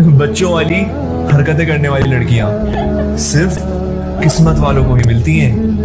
बच्चों वाली हरकतें करने वाली लड़कियाँ। सिर्फ़ किस्मत वालों को ही मिलती हैं।